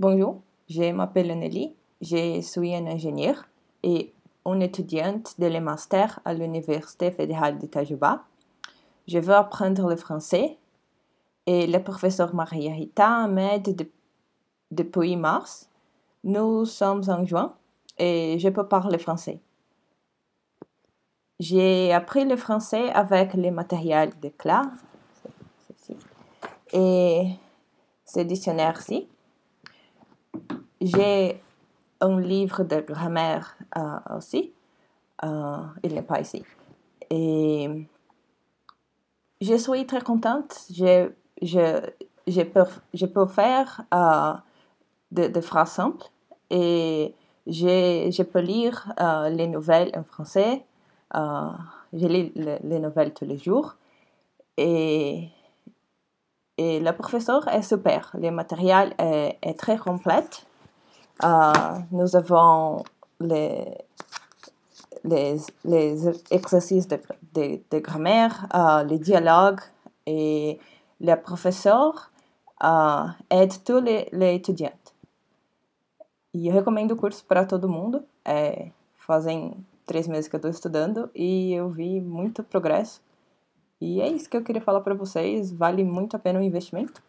Bonjour, je m'appelle Nelly, je suis un ingénieur et une étudiante de le master à l'Université fédérale de Tajuba. Je veux apprendre le français et le professeur Maria Rita m'aide de- depuis mars. Nous sommes en juin et je peux parler français. J'ai appris le français avec le matériel de classe et ce dictionnaire-ci. J'ai un livre de grammaire euh, aussi. Euh, il n'est pas ici. Et je suis très contente. Je, je, je, peux, je peux faire euh, des de phrases simples et je, je peux lire les nouvelles en français. Je lis le- les nouvelles tous les jours. Et, et le professeur est super. Le matériel est très complet. Euh, nous avons les, les, les exercices de, de, de grammaire, euh, les dialogues et le professeur euh, aide tous les, les étudiantes. E eu recomendo o curso para todo mundo. É, fazem três meses que eu estou estudando e eu vi muito progresso. E é isso que eu queria falar para vocês. Vale muito a pena o investimento.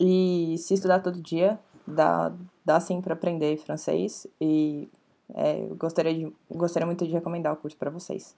E se estudar todo dia, dá, dá sim para aprender francês. E é, eu gostaria, de, gostaria muito de recomendar o curso para vocês.